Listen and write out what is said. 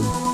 Bye.